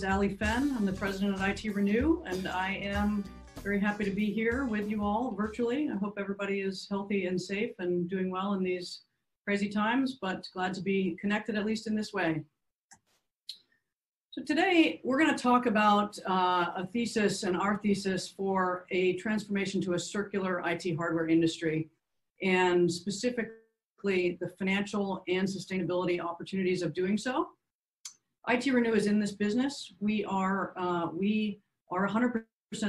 is Ali Fenn. I'm the president of IT Renew, and I am very happy to be here with you all virtually. I hope everybody is healthy and safe and doing well in these crazy times, but glad to be connected at least in this way. So today we're going to talk about uh, a thesis and our thesis for a transformation to a circular IT hardware industry and specifically the financial and sustainability opportunities of doing so. ITRenew is in this business. We are, uh, we are 100%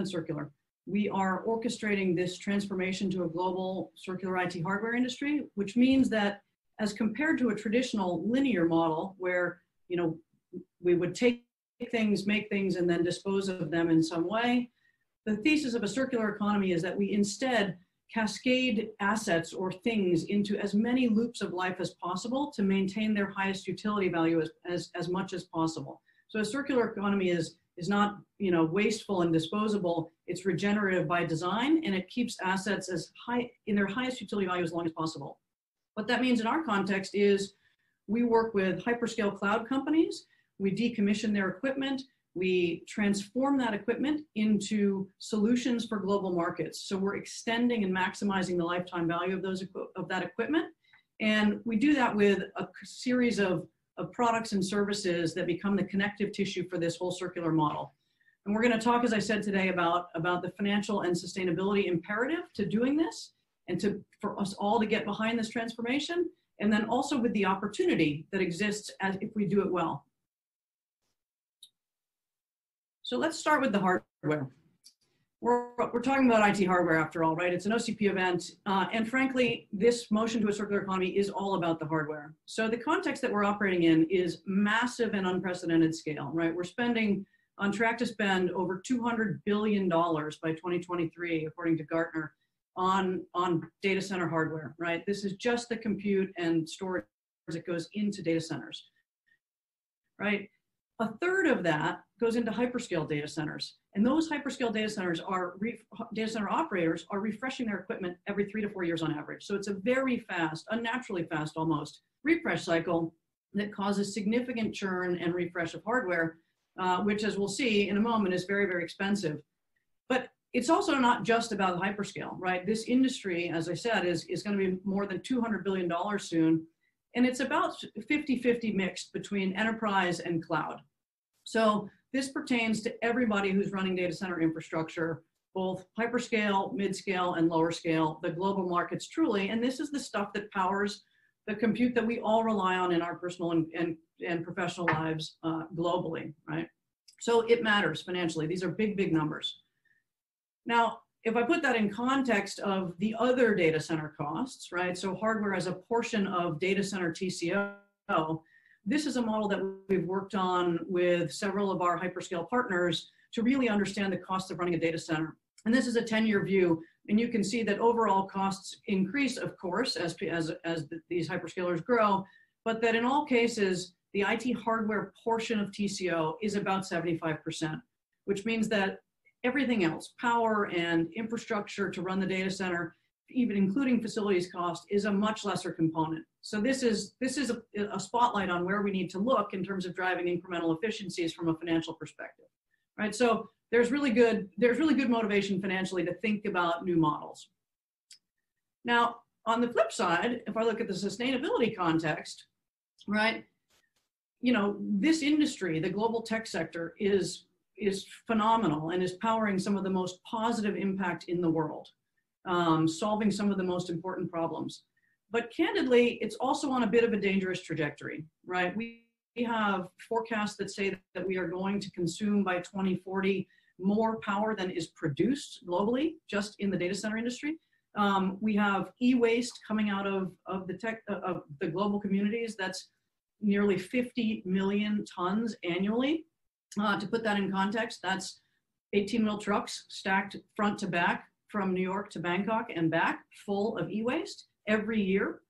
circular. We are orchestrating this transformation to a global circular IT hardware industry, which means that as compared to a traditional linear model where, you know, we would take things, make things, and then dispose of them in some way, the thesis of a circular economy is that we instead cascade assets or things into as many loops of life as possible to maintain their highest utility value as, as, as much as possible. So a circular economy is, is not you know, wasteful and disposable, it's regenerative by design and it keeps assets as high in their highest utility value as long as possible. What that means in our context is we work with hyperscale cloud companies, we decommission their equipment, we transform that equipment into solutions for global markets. So we're extending and maximizing the lifetime value of those of that equipment. And we do that with a series of, of products and services that become the connective tissue for this whole circular model. And we're going to talk, as I said today, about, about the financial and sustainability imperative to doing this and to, for us all to get behind this transformation. And then also with the opportunity that exists as if we do it well. So let's start with the hardware. We're, we're talking about IT hardware after all, right? It's an OCP event. Uh, and frankly, this motion to a circular economy is all about the hardware. So the context that we're operating in is massive and unprecedented scale, right? We're spending on track to spend over $200 billion by 2023, according to Gartner, on, on data center hardware, right? This is just the compute and storage that goes into data centers, right? A third of that goes into hyperscale data centers. And those hyperscale data centers are, data center operators are refreshing their equipment every three to four years on average. So it's a very fast, unnaturally fast almost, refresh cycle that causes significant churn and refresh of hardware, uh, which as we'll see in a moment is very, very expensive. But it's also not just about hyperscale, right? This industry, as I said, is, is gonna be more than $200 billion soon. And it's about 50-50 mixed between enterprise and cloud. So this pertains to everybody who's running data center infrastructure, both hyperscale, mid-scale, and lower scale, the global markets truly. And this is the stuff that powers the compute that we all rely on in our personal and, and, and professional lives uh, globally, right? So it matters financially. These are big, big numbers. Now, if I put that in context of the other data center costs, right? So hardware as a portion of data center TCO, this is a model that we've worked on with several of our hyperscale partners to really understand the cost of running a data center. And this is a 10-year view, and you can see that overall costs increase, of course, as, as, as the, these hyperscalers grow, but that in all cases, the IT hardware portion of TCO is about 75%, which means that everything else, power and infrastructure to run the data center, even including facilities cost, is a much lesser component. So this is, this is a, a, spotlight on where we need to look in terms of driving incremental efficiencies from a financial perspective, right? So there's really good, there's really good motivation financially to think about new models. Now, on the flip side, if I look at the sustainability context, right, you know, this industry, the global tech sector is, is phenomenal and is powering some of the most positive impact in the world, um, solving some of the most important problems but candidly, it's also on a bit of a dangerous trajectory, right? We, we have forecasts that say that we are going to consume by 2040 more power than is produced globally, just in the data center industry. Um, we have e-waste coming out of, of the tech uh, of the global communities. That's nearly 50 million tons annually. Uh, to put that in context, that's 18 wheel trucks stacked front to back from New York to Bangkok and back, full of e-waste every year.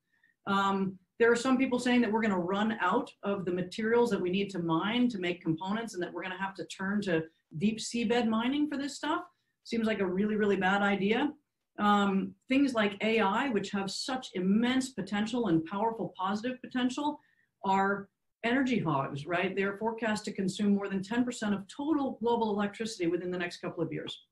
Um, there are some people saying that we're going to run out of the materials that we need to mine to make components and that we're going to have to turn to deep seabed mining for this stuff. Seems like a really, really bad idea. Um, things like AI, which have such immense potential and powerful positive potential, are energy hogs, right? They're forecast to consume more than 10% of total global electricity within the next couple of years.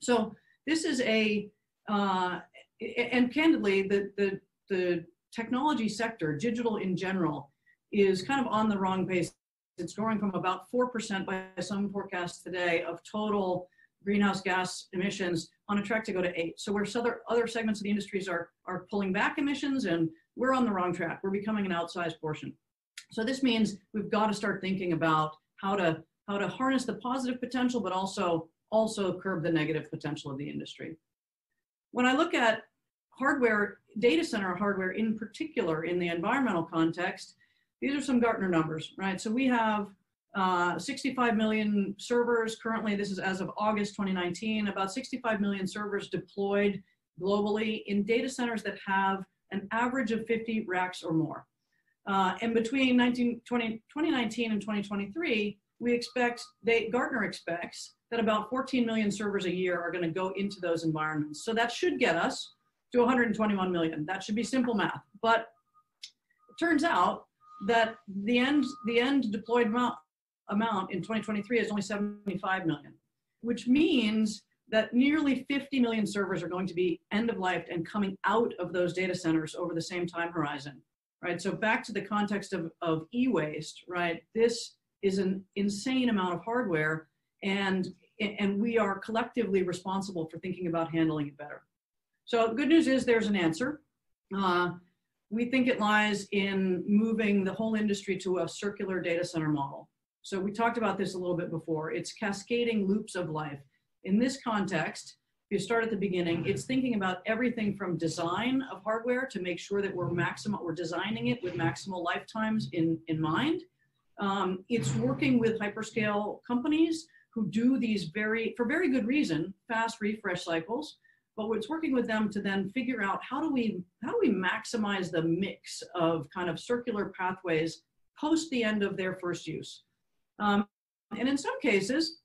So this is a, uh, and candidly, the, the, the technology sector, digital in general, is kind of on the wrong pace. It's growing from about 4% by some forecasts today of total greenhouse gas emissions on a track to go to eight. So where other, other segments of the industries are, are pulling back emissions and we're on the wrong track. We're becoming an outsized portion. So this means we've got to start thinking about how to, how to harness the positive potential, but also, also curb the negative potential of the industry. When I look at hardware, data center hardware in particular in the environmental context, these are some Gartner numbers, right? So we have uh, 65 million servers currently, this is as of August 2019, about 65 million servers deployed globally in data centers that have an average of 50 racks or more. Uh, and between 19, 20, 2019 and 2023, we expect, they, Gartner expects that about 14 million servers a year are gonna go into those environments. So that should get us to 121 million. That should be simple math. But it turns out that the end, the end deployed amount, amount in 2023 is only 75 million, which means that nearly 50 million servers are going to be end of life and coming out of those data centers over the same time horizon, right? So back to the context of, of e-waste, right? This is an insane amount of hardware and, and we are collectively responsible for thinking about handling it better. So good news is there's an answer. Uh, we think it lies in moving the whole industry to a circular data center model. So we talked about this a little bit before. It's cascading loops of life. In this context, if you start at the beginning, it's thinking about everything from design of hardware to make sure that we're maximum, we're designing it with maximal lifetimes in, in mind. Um, it's working with hyperscale companies who do these very, for very good reason, fast refresh cycles. But it's working with them to then figure out how do we how do we maximize the mix of kind of circular pathways post the end of their first use? Um, and in some cases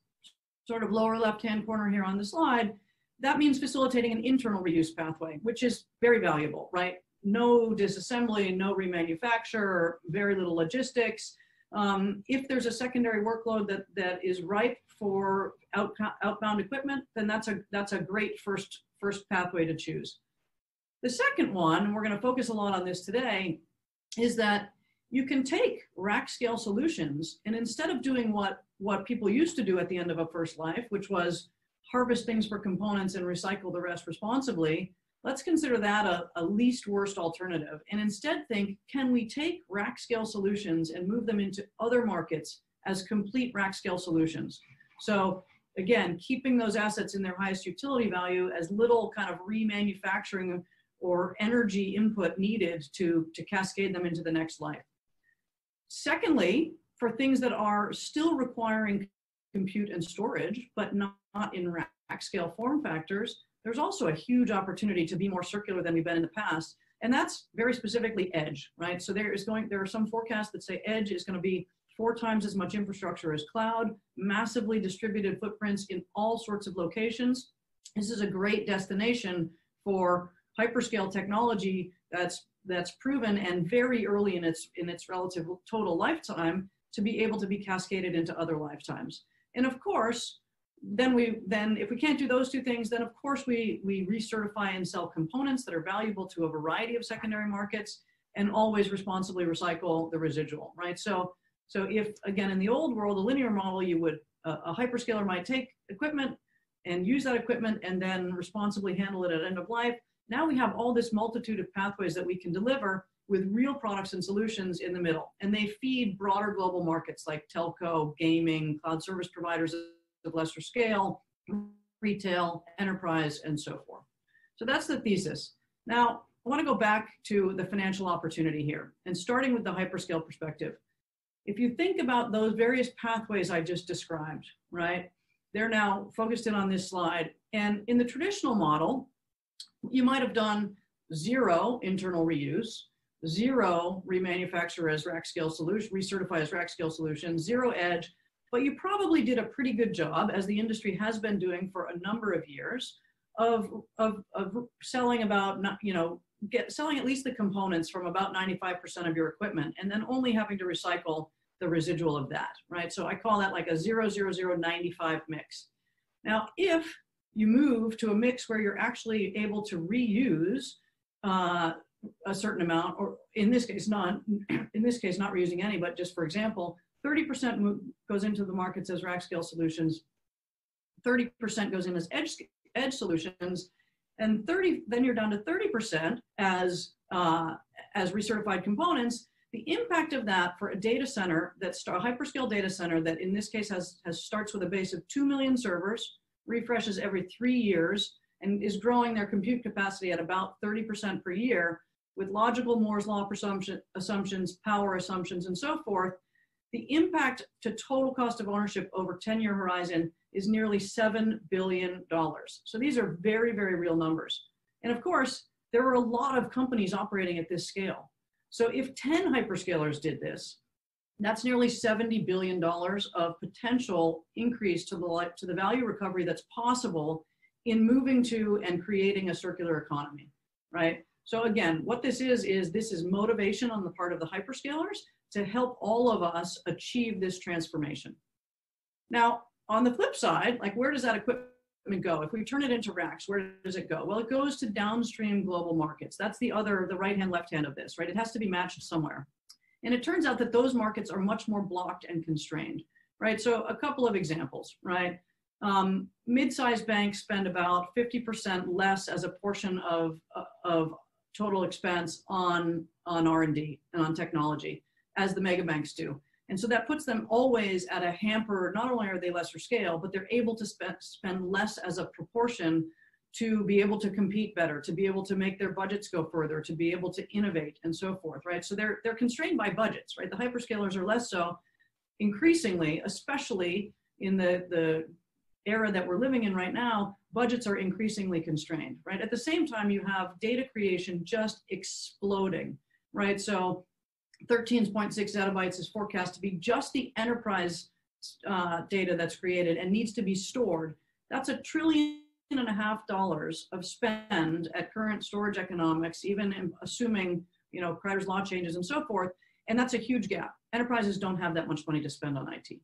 sort of lower left hand corner here on the slide that means facilitating an internal reuse pathway which is very valuable right? No disassembly no remanufacture very little logistics um, if there's a secondary workload that that is ripe for out, outbound equipment, then that's a that's a great first first pathway to choose. The second one, and we're going to focus a lot on this today, is that you can take rack scale solutions and instead of doing what, what people used to do at the end of a first life, which was harvest things for components and recycle the rest responsibly, let's consider that a, a least worst alternative. And instead think, can we take rack scale solutions and move them into other markets as complete rack scale solutions? So again, keeping those assets in their highest utility value as little kind of remanufacturing or energy input needed to, to cascade them into the next life. Secondly, for things that are still requiring compute and storage, but not, not in rack scale form factors, there's also a huge opportunity to be more circular than we've been in the past. And that's very specifically edge, right? So there is going, there are some forecasts that say edge is going to be four times as much infrastructure as cloud, massively distributed footprints in all sorts of locations. This is a great destination for hyperscale technology that's that's proven and very early in its in its relative total lifetime to be able to be cascaded into other lifetimes. And of course, then we then if we can't do those two things, then of course we we recertify and sell components that are valuable to a variety of secondary markets and always responsibly recycle the residual, right? So so if, again, in the old world, a linear model, you would, a hyperscaler might take equipment and use that equipment and then responsibly handle it at end of life. Now we have all this multitude of pathways that we can deliver with real products and solutions in the middle. And they feed broader global markets like telco, gaming, cloud service providers of lesser scale, retail, enterprise, and so forth. So that's the thesis. Now, I want to go back to the financial opportunity here and starting with the hyperscale perspective if you think about those various pathways I just described, right, they're now focused in on this slide. And in the traditional model, you might have done zero internal reuse, zero remanufacture as rack scale solution, recertify as rack scale solution, zero edge, but you probably did a pretty good job, as the industry has been doing for a number of years, of, of, of selling about, you know, get selling at least the components from about 95% of your equipment and then only having to recycle the residual of that, right? So I call that like a 00095 mix. Now, if you move to a mix where you're actually able to reuse uh, a certain amount, or in this case, not in this case, not reusing any, but just for example, 30% goes into the markets as rack scale solutions, 30% goes in as edge edge solutions, and 30 then you're down to 30% as uh, as recertified components. The impact of that for a data center that's a hyperscale data center that in this case has has starts with a base of two million servers, refreshes every three years, and is growing their compute capacity at about 30% per year with logical Moore's law assumptions, power assumptions, and so forth, the impact to total cost of ownership over 10-year horizon is nearly $7 billion. So these are very, very real numbers. And of course, there are a lot of companies operating at this scale. So if 10 hyperscalers did this, that's nearly $70 billion of potential increase to the, to the value recovery that's possible in moving to and creating a circular economy, right? So again, what this is, is this is motivation on the part of the hyperscalers to help all of us achieve this transformation. Now, on the flip side, like where does that equipment go? If we turn it into racks, where does it go? Well, it goes to downstream global markets. That's the other, the right hand, left hand of this, right? It has to be matched somewhere. And it turns out that those markets are much more blocked and constrained, right? So a couple of examples, right? Um, mid-sized banks spend about 50% less as a portion of, of total expense on, on R&D and on technology as the mega banks do. And so that puts them always at a hamper. Not only are they lesser scale, but they're able to spend, spend less as a proportion to be able to compete better, to be able to make their budgets go further, to be able to innovate and so forth, right? So they're, they're constrained by budgets, right? The hyperscalers are less so increasingly, especially in the, the era that we're living in right now, budgets are increasingly constrained, right? At the same time, you have data creation just exploding, right? So 13.6 zettabytes is forecast to be just the enterprise uh, data that's created and needs to be stored. That's a trillion and a half dollars of spend at current storage economics, even assuming you know Kryder's law changes and so forth. And that's a huge gap. Enterprises don't have that much money to spend on IT.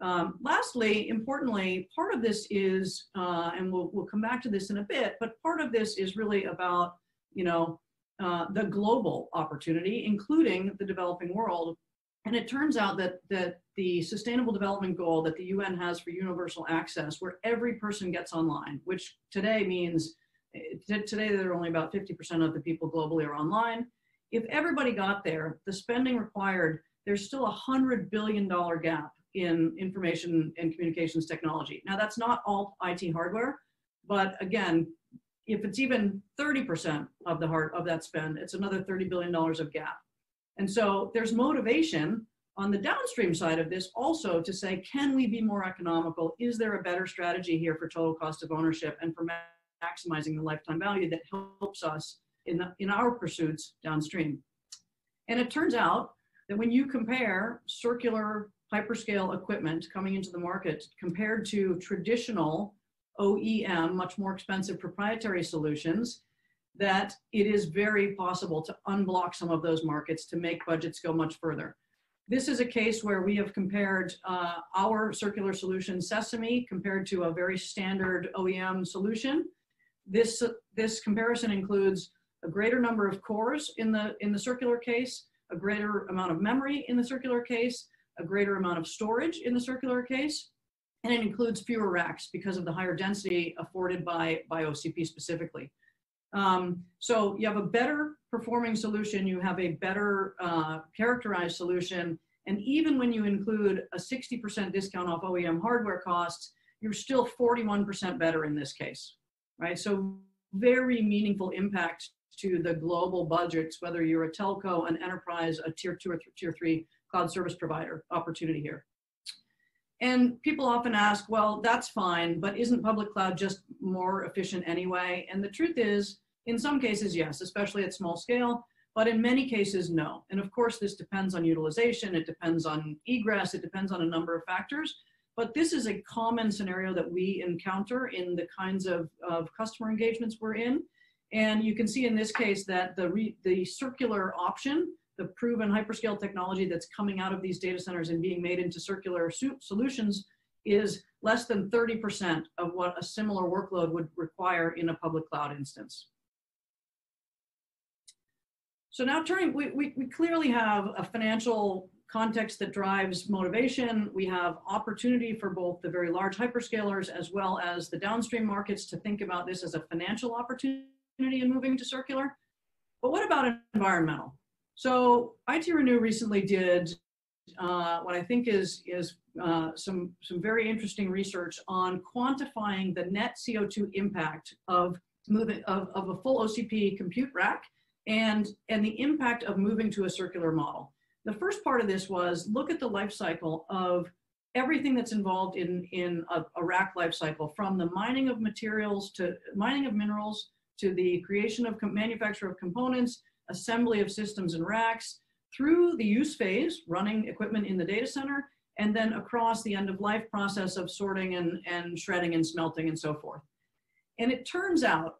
Um, lastly, importantly, part of this is, uh, and we'll, we'll come back to this in a bit, but part of this is really about, you know, uh, the global opportunity, including the developing world. And it turns out that, that the sustainable development goal that the UN has for universal access, where every person gets online, which today means, eh, today there are only about 50% of the people globally are online. If everybody got there, the spending required, there's still a $100 billion gap in information and communications technology. Now that's not all IT hardware, but again, if it's even 30% of the heart of that spend, it's another $30 billion of gap. And so there's motivation on the downstream side of this also to say, can we be more economical? Is there a better strategy here for total cost of ownership and for maximizing the lifetime value that helps us in, the, in our pursuits downstream? And it turns out that when you compare circular hyperscale equipment coming into the market compared to traditional OEM, much more expensive proprietary solutions, that it is very possible to unblock some of those markets to make budgets go much further. This is a case where we have compared uh, our circular solution Sesame compared to a very standard OEM solution. This, this comparison includes a greater number of cores in the, in the circular case, a greater amount of memory in the circular case, a greater amount of storage in the circular case, and it includes fewer racks because of the higher density afforded by, by OCP specifically. Um, so you have a better performing solution, you have a better uh, characterized solution, and even when you include a 60% discount off OEM hardware costs, you're still 41% better in this case, right? So very meaningful impact to the global budgets, whether you're a telco, an enterprise, a tier two or th tier three cloud service provider opportunity here. And people often ask, well, that's fine, but isn't public cloud just more efficient anyway? And the truth is, in some cases, yes, especially at small scale, but in many cases, no. And of course, this depends on utilization, it depends on egress, it depends on a number of factors. But this is a common scenario that we encounter in the kinds of, of customer engagements we're in. And you can see in this case that the, re, the circular option the proven hyperscale technology that's coming out of these data centers and being made into circular solutions is less than 30% of what a similar workload would require in a public cloud instance. So now turning, we, we, we clearly have a financial context that drives motivation. We have opportunity for both the very large hyperscalers as well as the downstream markets to think about this as a financial opportunity in moving to circular. But what about environmental? So ITRenew recently did uh, what I think is, is uh, some, some very interesting research on quantifying the net CO2 impact of, moving, of, of a full OCP compute rack and, and the impact of moving to a circular model. The first part of this was look at the life cycle of everything that's involved in, in a, a rack life cycle, from the mining of materials to mining of minerals to the creation of manufacture of components, assembly of systems and racks, through the use phase, running equipment in the data center, and then across the end of life process of sorting and, and shredding and smelting and so forth. And it turns out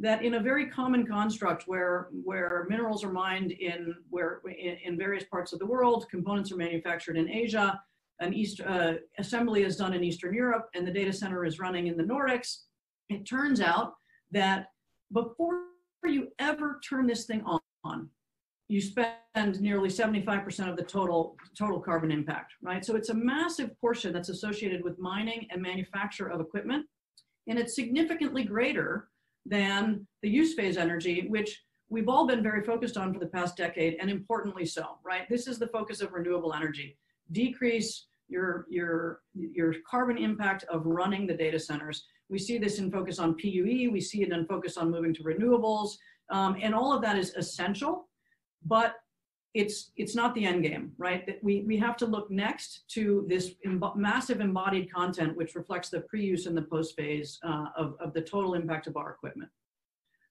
that in a very common construct where, where minerals are mined in, where, in, in various parts of the world, components are manufactured in Asia, an East, uh, assembly is done in Eastern Europe, and the data center is running in the Nordics, it turns out that before you ever turn this thing on, you spend nearly 75% of the total total carbon impact, right? So it's a massive portion that's associated with mining and manufacture of equipment, and it's significantly greater than the use phase energy, which we've all been very focused on for the past decade, and importantly so, right? This is the focus of renewable energy. Decrease your, your, your carbon impact of running the data centers. We see this in focus on PUE, we see it in focus on moving to renewables, um, and all of that is essential, but it's it's not the end game, right? We we have to look next to this massive embodied content, which reflects the pre-use and the post phase uh, of of the total impact of our equipment.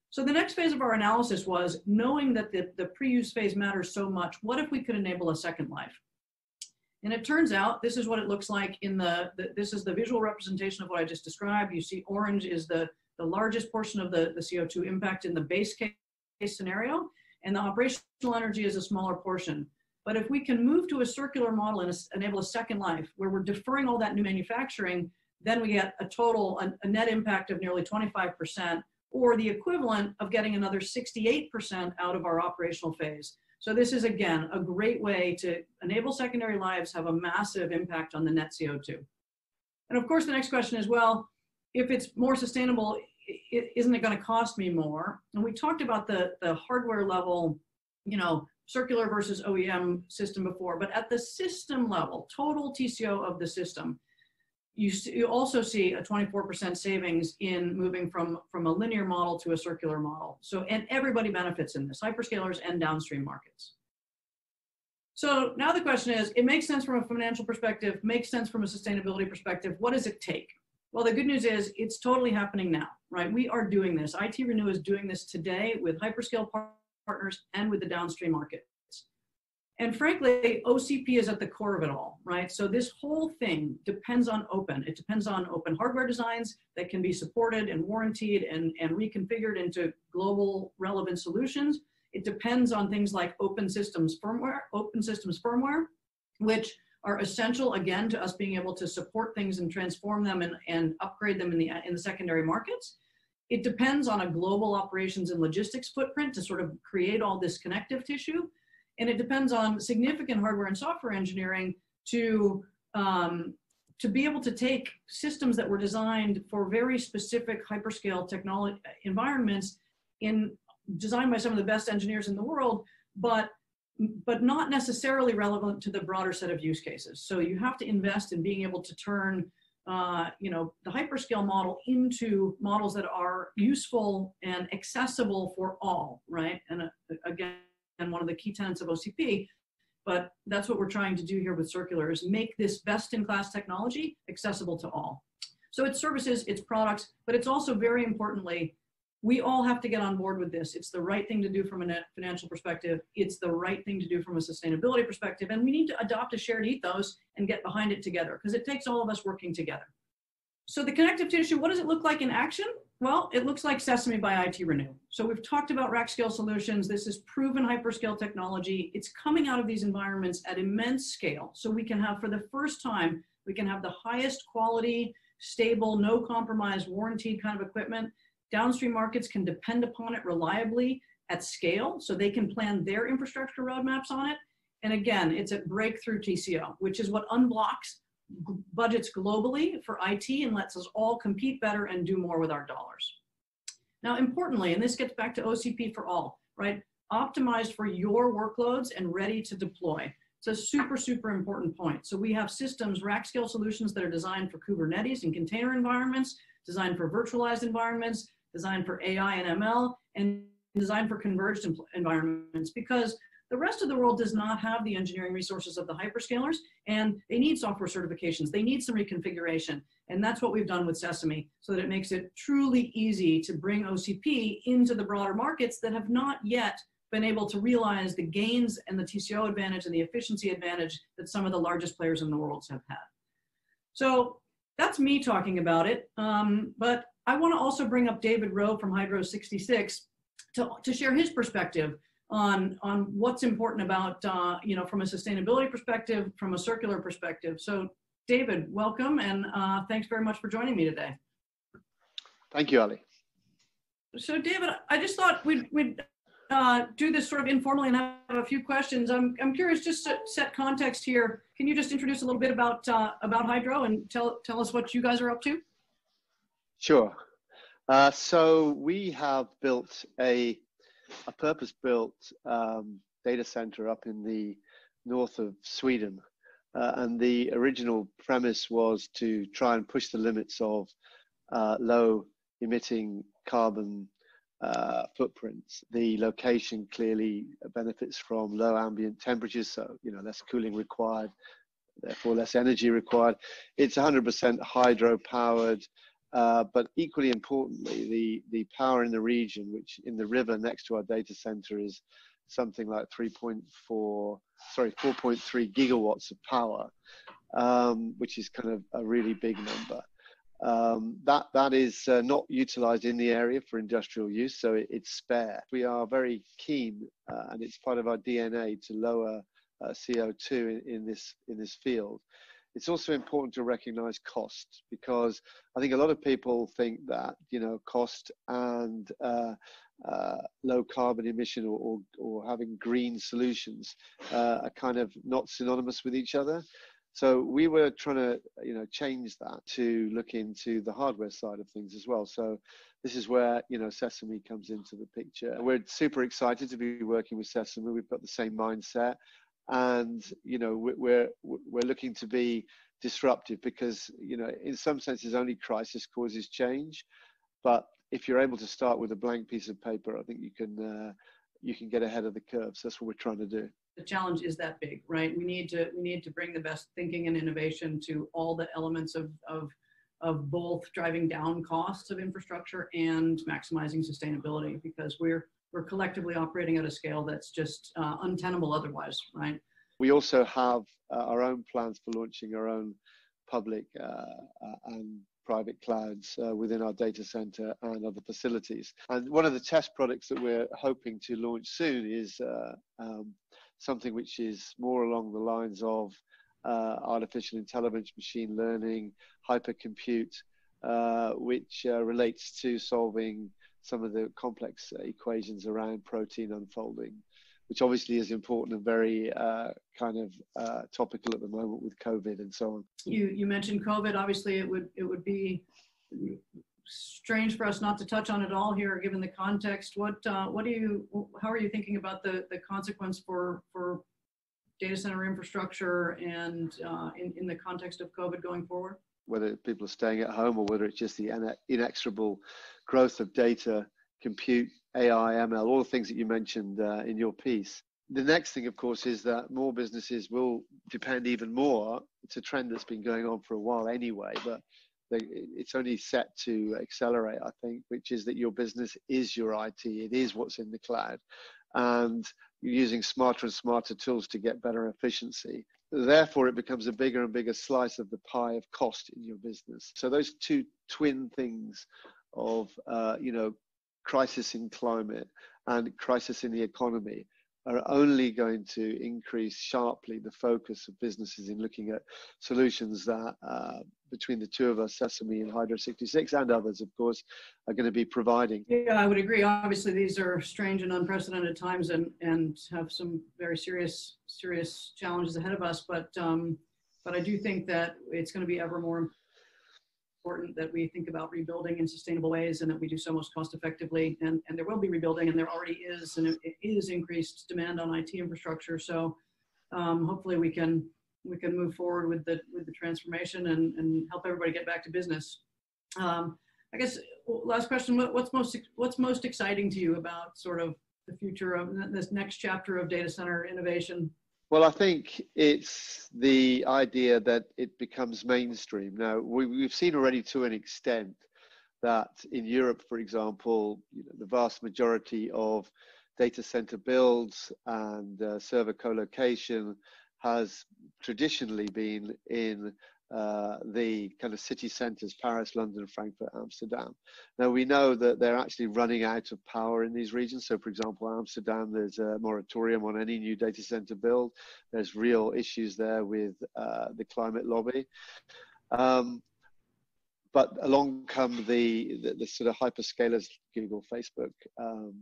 So the next phase of our analysis was knowing that the, the pre-use phase matters so much. What if we could enable a second life? And it turns out this is what it looks like in the, the, this is the visual representation of what I just described. You see orange is the, the largest portion of the, the CO2 impact in the base case scenario, and the operational energy is a smaller portion. But if we can move to a circular model and enable a second life where we're deferring all that new manufacturing, then we get a total, a, a net impact of nearly 25%, or the equivalent of getting another 68% out of our operational phase. So this is, again, a great way to enable secondary lives have a massive impact on the net CO2. And of course, the next question is, well, if it's more sustainable, isn't it going to cost me more? And we talked about the, the hardware level, you know, circular versus OEM system before, but at the system level, total TCO of the system, you, you also see a 24% savings in moving from, from a linear model to a circular model. So, and everybody benefits in this, hyperscalers and downstream markets. So now the question is, it makes sense from a financial perspective, makes sense from a sustainability perspective. What does it take? Well, the good news is it's totally happening now, right? We are doing this. IT Renew is doing this today with hyperscale partners and with the downstream market. And frankly, OCP is at the core of it all, right? So this whole thing depends on open. It depends on open hardware designs that can be supported and warranted and, and reconfigured into global relevant solutions. It depends on things like open systems firmware, open systems firmware, which are essential again to us being able to support things and transform them and, and upgrade them in the, in the secondary markets. It depends on a global operations and logistics footprint to sort of create all this connective tissue. And it depends on significant hardware and software engineering to, um, to be able to take systems that were designed for very specific hyperscale technology environments in designed by some of the best engineers in the world, but but not necessarily relevant to the broader set of use cases. So you have to invest in being able to turn uh, you know, the hyperscale model into models that are useful and accessible for all, right? And uh, again, one of the key tenets of OCP, but that's what we're trying to do here with Circular is make this best-in-class technology accessible to all. So it's services, it's products, but it's also very importantly we all have to get on board with this. It's the right thing to do from a financial perspective. It's the right thing to do from a sustainability perspective. And we need to adopt a shared ethos and get behind it together because it takes all of us working together. So the connective tissue, what does it look like in action? Well, it looks like Sesame by ITRenew. So we've talked about rack scale solutions. This is proven hyperscale technology. It's coming out of these environments at immense scale. So we can have, for the first time, we can have the highest quality, stable, no compromise, warranted kind of equipment. Downstream markets can depend upon it reliably at scale, so they can plan their infrastructure roadmaps on it. And again, it's at breakthrough TCO, which is what unblocks budgets globally for IT and lets us all compete better and do more with our dollars. Now, importantly, and this gets back to OCP for all, right? Optimized for your workloads and ready to deploy. It's a super, super important point. So we have systems, rack scale solutions that are designed for Kubernetes and container environments, designed for virtualized environments, designed for AI and ML, and designed for converged environments because the rest of the world does not have the engineering resources of the hyperscalers, and they need software certifications. They need some reconfiguration. And that's what we've done with Sesame, so that it makes it truly easy to bring OCP into the broader markets that have not yet been able to realize the gains and the TCO advantage and the efficiency advantage that some of the largest players in the world have had. So that's me talking about it. Um, but I want to also bring up David Rowe from Hydro 66 to, to share his perspective on on what's important about uh, you know from a sustainability perspective, from a circular perspective. So, David, welcome and uh, thanks very much for joining me today. Thank you, Ali. So, David, I just thought we'd we'd uh, do this sort of informally and have a few questions. I'm I'm curious, just to set context here. Can you just introduce a little bit about uh, about Hydro and tell tell us what you guys are up to? Sure. Uh, so we have built a a purpose-built um, data center up in the north of Sweden. Uh, and the original premise was to try and push the limits of uh, low emitting carbon uh, footprints. The location clearly benefits from low ambient temperatures, so you know less cooling required, therefore less energy required. It's 100% hydro powered. Uh, but equally importantly, the, the power in the region, which in the river next to our data center is something like 3.4, sorry, 4.3 gigawatts of power, um, which is kind of a really big number. Um, that that is uh, not utilized in the area for industrial use, so it, it's spare. We are very keen, uh, and it's part of our DNA to lower uh, CO2 in, in this in this field it's also important to recognize cost because I think a lot of people think that you know cost and uh, uh, low carbon emission or, or, or having green solutions uh, are kind of not synonymous with each other. So we were trying to you know change that to look into the hardware side of things as well. So this is where you know Sesame comes into the picture. We're super excited to be working with Sesame. We've got the same mindset and you know we're we're looking to be disruptive because you know in some senses only crisis causes change. But if you're able to start with a blank piece of paper i think you can uh, you can get ahead of the curve so that's what we're trying to do. The challenge is that big right? We need to we need to bring the best thinking and innovation to all the elements of of of both driving down costs of infrastructure and maximizing sustainability because we're we're collectively operating at a scale that's just uh, untenable otherwise, right? We also have uh, our own plans for launching our own public uh, uh and private clouds uh, within our data center and other facilities. And one of the test products that we're hoping to launch soon is uh, um, something which is more along the lines of artificial intelligence, machine learning, hypercompute, which relates to solving some of the complex equations around protein unfolding, which obviously is important and very uh, kind of uh, topical at the moment with COVID and so on. You you mentioned COVID. Obviously, it would it would be strange for us not to touch on it all here, given the context. What uh, what do you how are you thinking about the the consequence for for data center infrastructure and uh, in in the context of COVID going forward? Whether people are staying at home or whether it's just the inexorable growth of data, compute, AI, ML, all the things that you mentioned uh, in your piece. The next thing, of course, is that more businesses will depend even more. It's a trend that's been going on for a while anyway, but it's only set to accelerate, I think, which is that your business is your IT. It is what's in the cloud. And you're using smarter and smarter tools to get better efficiency. Therefore, it becomes a bigger and bigger slice of the pie of cost in your business. So those two twin things of, uh, you know, crisis in climate and crisis in the economy are only going to increase sharply the focus of businesses in looking at solutions that uh, between the two of us, Sesame and Hydro 66 and others, of course, are going to be providing. Yeah, I would agree. Obviously, these are strange and unprecedented times and, and have some very serious, serious challenges ahead of us. But, um, but I do think that it's going to be ever more important that we think about rebuilding in sustainable ways and that we do so most cost effectively. And, and there will be rebuilding and there already is, and it is increased demand on IT infrastructure. So um, hopefully we can, we can move forward with the, with the transformation and, and help everybody get back to business. Um, I guess last question, what, what's most, what's most exciting to you about sort of the future of this next chapter of data center innovation? Well, I think it's the idea that it becomes mainstream. Now, we, have seen already to an extent that in Europe, for example, you know, the vast majority of data center builds and uh, server co-location has traditionally been in uh, the kind of city centers, Paris, London, Frankfurt, Amsterdam. Now we know that they're actually running out of power in these regions. So for example, Amsterdam, there's a moratorium on any new data center build. There's real issues there with uh, the climate lobby. Um, but along come the, the, the, sort of hyperscalers, Google, Facebook, um,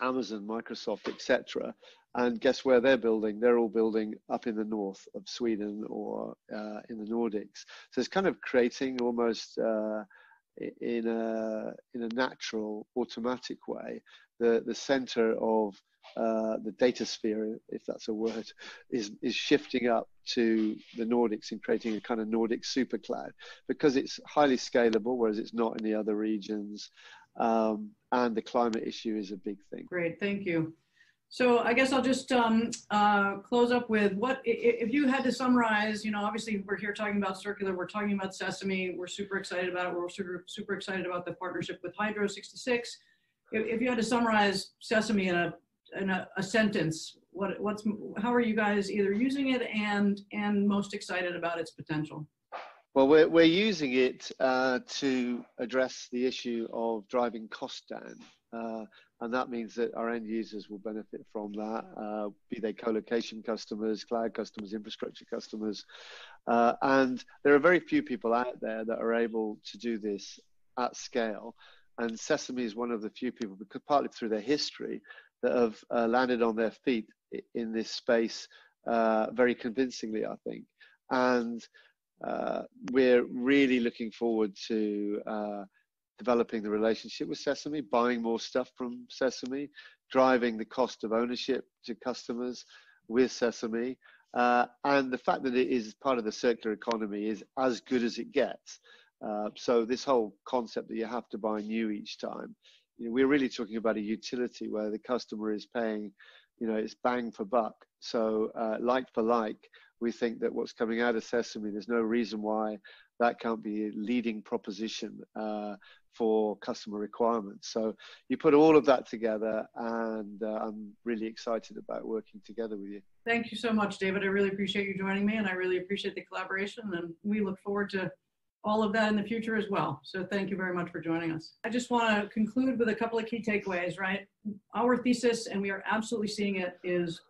Amazon, Microsoft, etc. And guess where they're building? They're all building up in the north of Sweden or uh, in the Nordics. So it's kind of creating almost uh, in a in a natural, automatic way the the center of uh, the data sphere, if that's a word, is is shifting up to the Nordics and creating a kind of Nordic super cloud because it's highly scalable, whereas it's not in the other regions. Um, and the climate issue is a big thing. Great, thank you. So I guess I'll just um, uh, close up with what, if you had to summarize, you know, obviously we're here talking about circular, we're talking about Sesame, we're super excited about it, we're super, super excited about the partnership with Hydro 66. If, if you had to summarize Sesame in a, in a, a sentence, what, what's, how are you guys either using it and, and most excited about its potential? Well, we're, we're using it uh, to address the issue of driving costs down. Uh, and that means that our end users will benefit from that, uh, be they co-location customers, cloud customers, infrastructure customers. Uh, and there are very few people out there that are able to do this at scale. And Sesame is one of the few people, because partly through their history, that have uh, landed on their feet in this space uh, very convincingly, I think. And uh, we're really looking forward to uh, developing the relationship with Sesame, buying more stuff from Sesame, driving the cost of ownership to customers with Sesame. Uh, and the fact that it is part of the circular economy is as good as it gets. Uh, so this whole concept that you have to buy new each time, you know, we're really talking about a utility where the customer is paying, you know, it's bang for buck. So uh, like for like, we think that what's coming out of Sesame, there's no reason why that can't be a leading proposition uh, for customer requirements. So you put all of that together, and uh, I'm really excited about working together with you. Thank you so much, David. I really appreciate you joining me, and I really appreciate the collaboration, and we look forward to all of that in the future as well. So thank you very much for joining us. I just want to conclude with a couple of key takeaways, right? Our thesis, and we are absolutely seeing it, is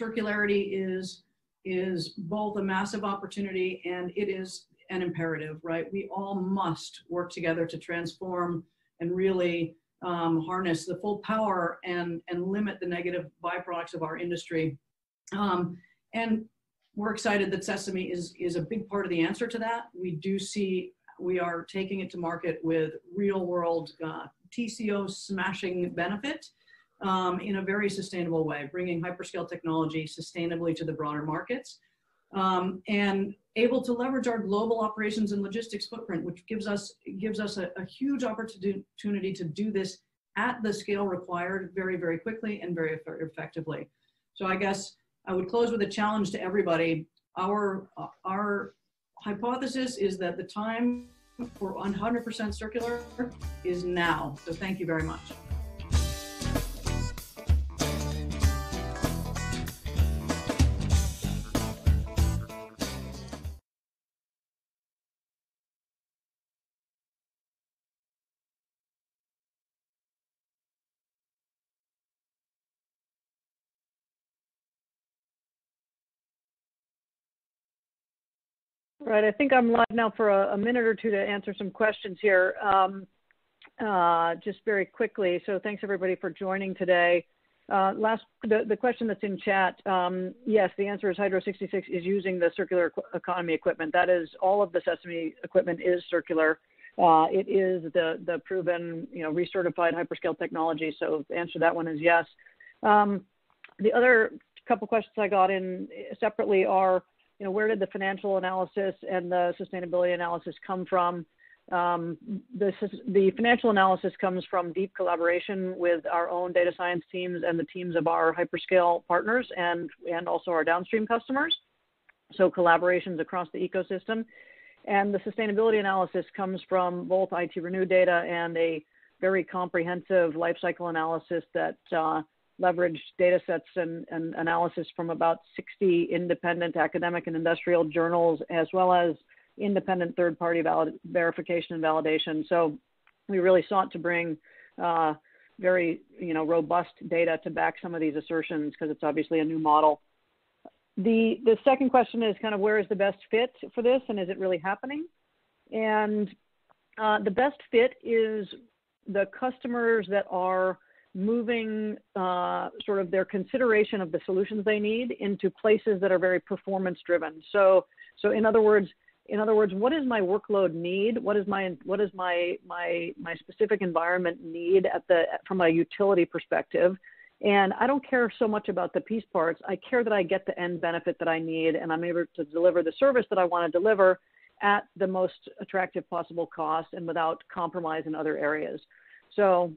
circularity is is both a massive opportunity and it is an imperative, right? We all must work together to transform and really um, harness the full power and, and limit the negative byproducts of our industry. Um, and we're excited that Sesame is, is a big part of the answer to that. We do see we are taking it to market with real world uh, TCO smashing benefit um, in a very sustainable way, bringing hyperscale technology sustainably to the broader markets, um, and able to leverage our global operations and logistics footprint, which gives us gives us a, a huge opportunity to do this at the scale required very, very quickly and very effectively. So I guess I would close with a challenge to everybody. Our, our hypothesis is that the time for 100% circular is now. So thank you very much. Right. I think I'm live now for a, a minute or two to answer some questions here. Um, uh, just very quickly. So thanks everybody for joining today. Uh, last, the, the question that's in chat, um, yes, the answer is Hydro 66 is using the circular economy equipment. That is, all of the Sesame equipment is circular. Uh, it is the, the proven, you know, recertified hyperscale technology. So the answer to that one is yes. Um, the other couple questions I got in separately are, you know, where did the financial analysis and the sustainability analysis come from? Um, the financial analysis comes from deep collaboration with our own data science teams and the teams of our hyperscale partners and, and also our downstream customers. So collaborations across the ecosystem. And the sustainability analysis comes from both ITRenew data and a very comprehensive lifecycle analysis that uh, leveraged data sets and, and, analysis from about 60 independent academic and industrial journals, as well as independent third-party verification and validation. So we really sought to bring uh, very, you know, robust data to back some of these assertions because it's obviously a new model. The, the second question is kind of where is the best fit for this and is it really happening? And uh, the best fit is the customers that are moving uh, sort of their consideration of the solutions they need into places that are very performance driven. So, so in other words, in other words, what does my workload need? What is my what is my my my specific environment need at the from a utility perspective? And I don't care so much about the piece parts. I care that I get the end benefit that I need and I'm able to deliver the service that I want to deliver at the most attractive possible cost and without compromise in other areas. So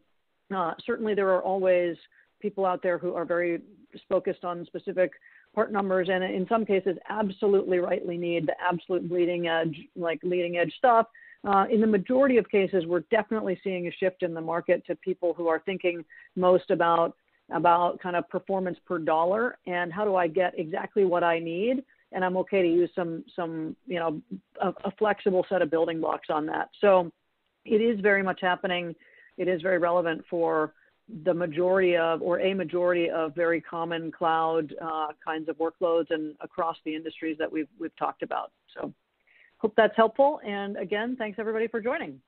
uh, certainly there are always people out there who are very focused on specific part numbers and in some cases absolutely rightly need the absolute bleeding edge, like leading edge stuff. Uh, in the majority of cases, we're definitely seeing a shift in the market to people who are thinking most about about kind of performance per dollar and how do I get exactly what I need and I'm okay to use some some you know a, a flexible set of building blocks on that. So it is very much happening. It is very relevant for the majority of or a majority of very common cloud uh, kinds of workloads and across the industries that we've we've talked about. So hope that's helpful. And again, thanks everybody for joining.